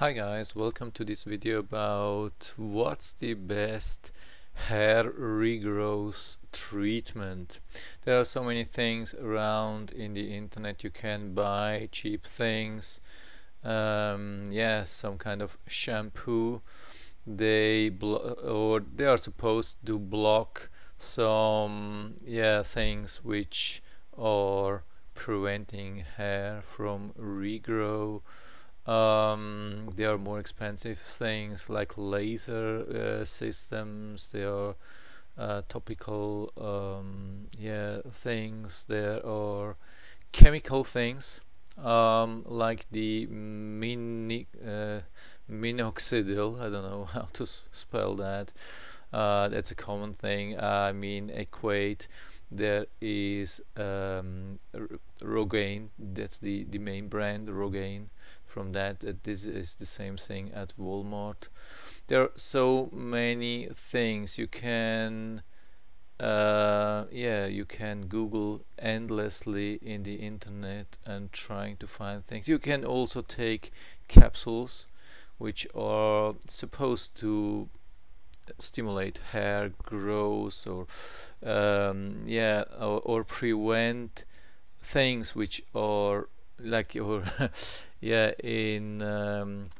Hi guys, welcome to this video about what's the best hair regrowth treatment. There are so many things around in the internet you can buy, cheap things, um, yeah, some kind of shampoo. They or they are supposed to block some yeah things which are preventing hair from regrow um, there are more expensive things like laser uh, systems. There are uh, topical um, yeah things. There are chemical things um, like the mini, uh, minoxidil. I don't know how to spell that. Uh, that's a common thing. I mean, equate there is um, Rogaine that's the the main brand Rogaine from that uh, this is the same thing at Walmart. There are so many things. You can uh, yeah you can Google endlessly in the internet and trying to find things. You can also take capsules which are supposed to stimulate hair growth or um, yeah or, or, prevent things which are like or yeah in um,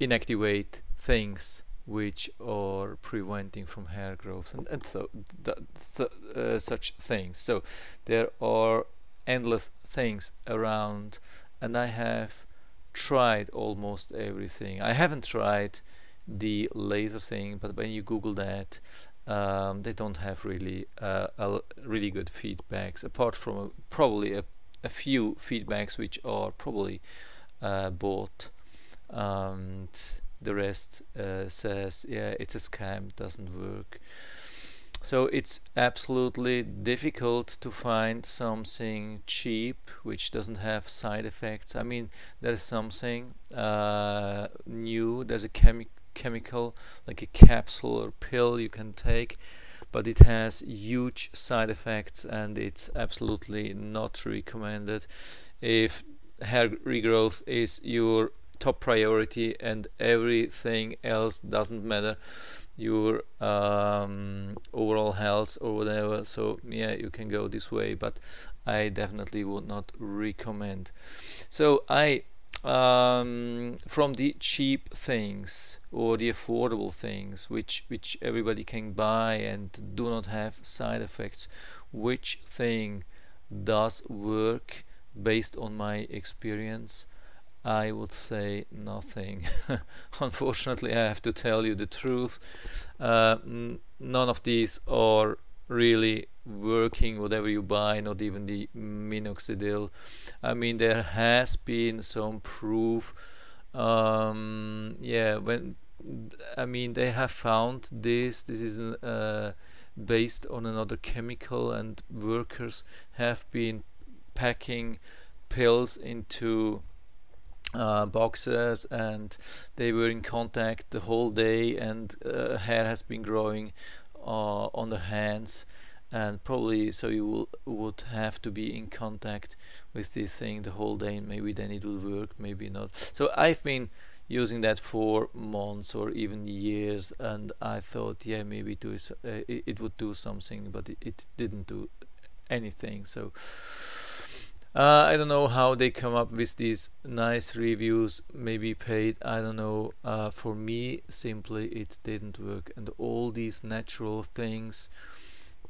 inactivate things which are preventing from hair growth and, and so, so uh, such things. So there are endless things around and I have tried almost everything. I haven't tried the laser thing but when you google that um, they don't have really uh, a really good feedbacks apart from a, probably a, a, few feedbacks which are probably uh, bought and the rest uh, says yeah it's a scam doesn't work. So it's absolutely difficult to find something cheap which doesn't have side effects. I mean there's something uh, new. There's a chemical chemical like a capsule or pill you can take but it has huge side effects and it's absolutely not recommended. If hair regrowth is your top priority and everything else doesn't matter your um, overall health or whatever so yeah you can go this way but I definitely would not recommend. So I um, from the cheap things or the affordable things which which everybody can buy and do not have side effects which thing does work based on my experience? I would say nothing. Unfortunately I have to tell you the truth. Uh, none of these are really working whatever you buy not even the minoxidil. I mean there has been some proof um, yeah when I mean they have found this this is uh, based on another chemical and workers have been packing pills into uh, boxes and they were in contact the whole day and uh, hair has been growing uh, on their hands and probably so you will, would have to be in contact with this thing the whole day and maybe then it would work maybe not. So I've been using that for months or even years and I thought yeah maybe do uh, it, it, would do something but it, it didn't do anything. So uh, I don't know how they come up with these nice reviews, maybe paid, I don't know. Uh, for me, simply it didn't work. And all these natural things,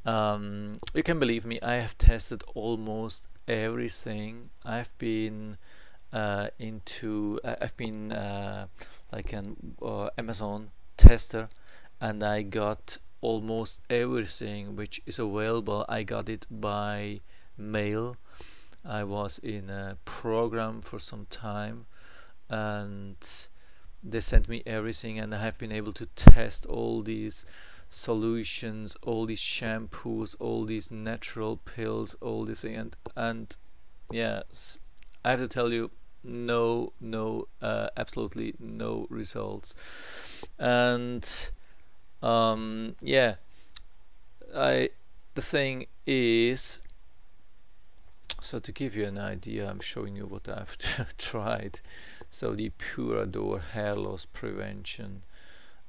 um, you can believe me, I have tested almost everything. I've been uh, into, I've been uh, like an uh, Amazon tester and I got almost everything which is available. I got it by mail I was in a program for some time and they sent me everything and I have been able to test all these solutions all these shampoos all these natural pills all this thing and and yeah I have to tell you no no uh, absolutely no results. And um, yeah I the thing is so to give you an idea I'm showing you what I've tried. So the Pura D'or hair loss prevention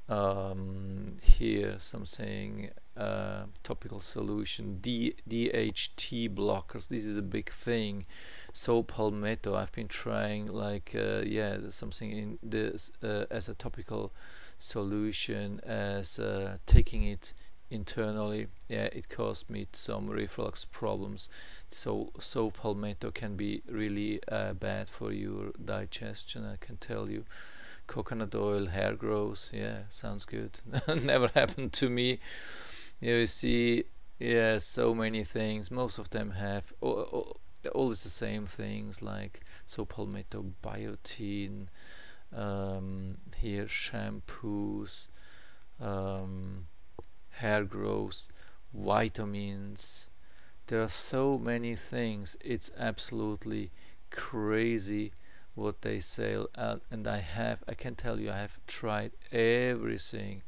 um, here something uh, topical solution D DHT blockers. This is a big thing. Saw palmetto I've been trying like uh, yeah something in this uh, as a topical solution as uh, taking it internally yeah it caused me some reflux problems. So saw palmetto can be really uh, bad for your digestion I can tell you. Coconut oil hair growth yeah sounds good. Never happened to me. You see yeah so many things. Most of them have always the same things like saw palmetto biotin um, here shampoos um, hair growth, vitamins. There are so many things. It's absolutely crazy what they sell out and I have I can tell you I have tried everything.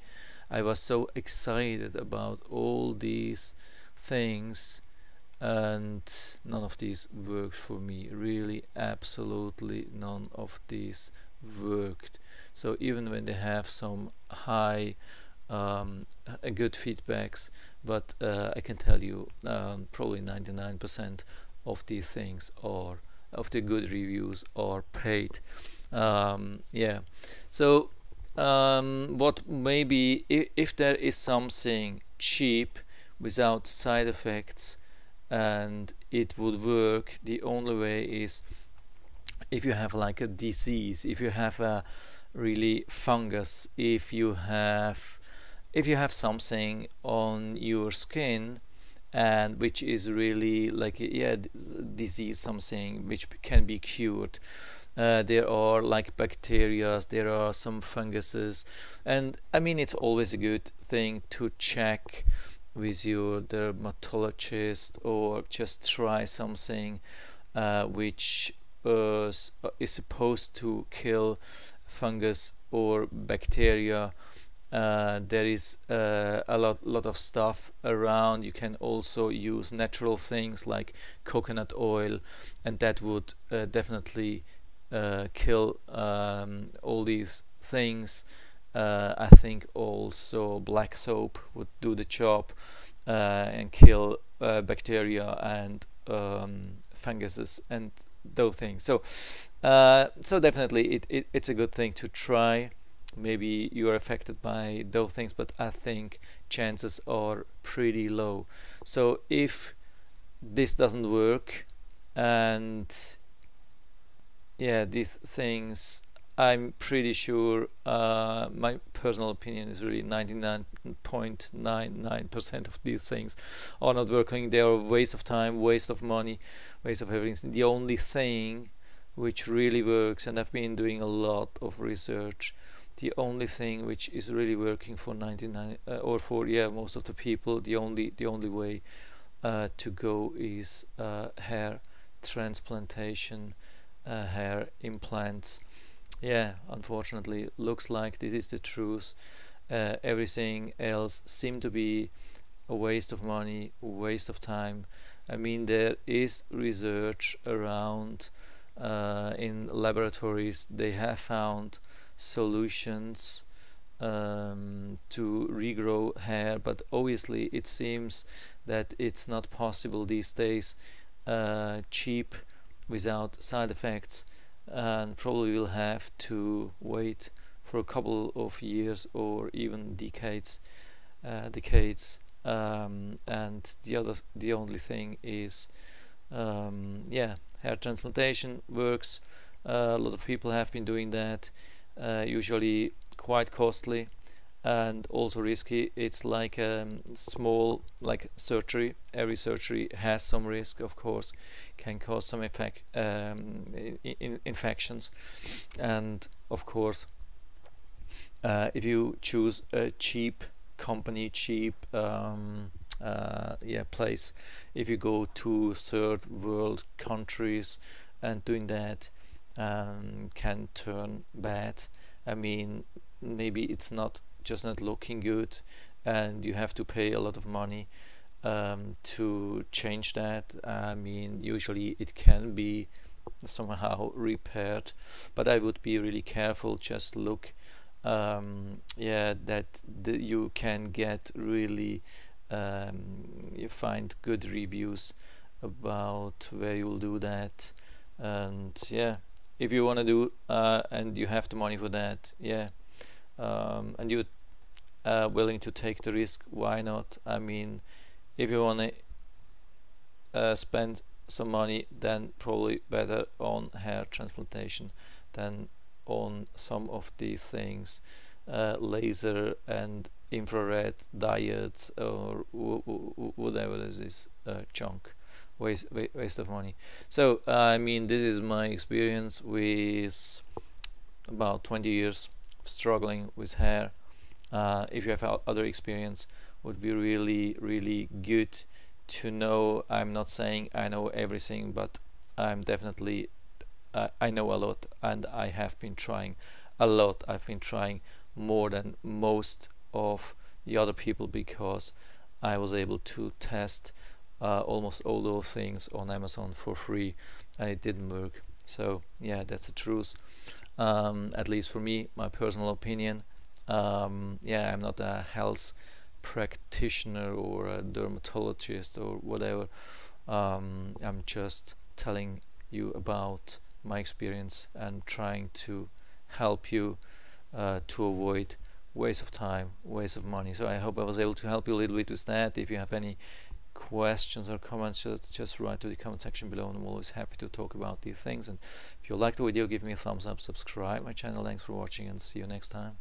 I was so excited about all these things and none of these worked for me really absolutely none of these worked so even when they have some high um, good feedbacks but uh, I can tell you um, probably 99% of these things are of the good reviews are paid. Um, yeah. So um, what maybe if, if there is something cheap without side effects and it would work the only way is if you have like a disease if you have a really fungus if you have if you have something on your skin and which is really like yeah disease something which can be cured uh, there are like bacteria there are some funguses. And I mean it's always a good thing to check with your dermatologist or just try something uh, which uh, is supposed to kill fungus or bacteria uh, there is uh, a lot lot of stuff around. You can also use natural things like coconut oil and that would uh, definitely uh, kill um, all these things. Uh, I think also black soap would do the job and kill bacteria and um, funguses and those things. So so definitely it, it, it's a good thing to try maybe you are affected by those things but I think chances are pretty low. So if this doesn't work and yeah these things I'm pretty sure uh, my personal opinion is really 99.99% of these things are not working. They are waste of time waste of money waste of everything. The only thing which really works and I've been doing a lot of research the only thing which is really working for 99 uh, or for yeah most of the people the only the only way uh, to go is uh, hair transplantation uh, hair implants. Yeah unfortunately looks like this is the truth. Uh, everything else seem to be a waste of money waste of time. I mean there is research around uh, in laboratories. They have found solutions um, to regrow hair but obviously it seems that it's not possible these days uh, cheap without side effects and probably will have to wait for a couple of years or even decades uh, decades um, and the other the only thing is um, yeah hair transplantation works. Uh, a lot of people have been doing that uh, usually quite costly and also risky. It's like a um, small like surgery. Every surgery has some risk of course. Can cause some effect um, in, in infections. And of course uh, if you choose a cheap company cheap um, uh, yeah place if you go to third world countries and doing that um, can turn bad. I mean, maybe it's not just not looking good, and you have to pay a lot of money. um, to change that I mean usually it can be somehow repaired but I would be really careful just look um, yeah that you can get really um, you find good reviews about where you'll do that and yeah if you want to do uh, and you have the money for that yeah. Um, and you're uh, willing to take the risk why not? I mean if you want to uh, spend some money then probably better on hair transplantation than on some of these things uh, laser and infrared diets or whatever this is uh, junk waste waste of money. So uh, I mean this is my experience with about 20 years struggling with hair. Uh, if you have other experience would be really really good to know. I'm not saying I know everything but I'm definitely uh, I know a lot and I have been trying a lot. I've been trying more than most of the other people because I was able to test uh, almost all those things on Amazon for free and it didn't work. So yeah that's the truth. Um, at least for me my personal opinion um, yeah I'm not a health practitioner or a dermatologist or whatever. Um, I'm just telling you about my experience and trying to help you uh, to avoid waste of time waste of money. So I hope I was able to help you a little bit with that. If you have any questions or comments just, just write to the comment section below and I'm always happy to talk about these things. And if you like the video give me a thumbs up subscribe my channel. Thanks for watching and see you next time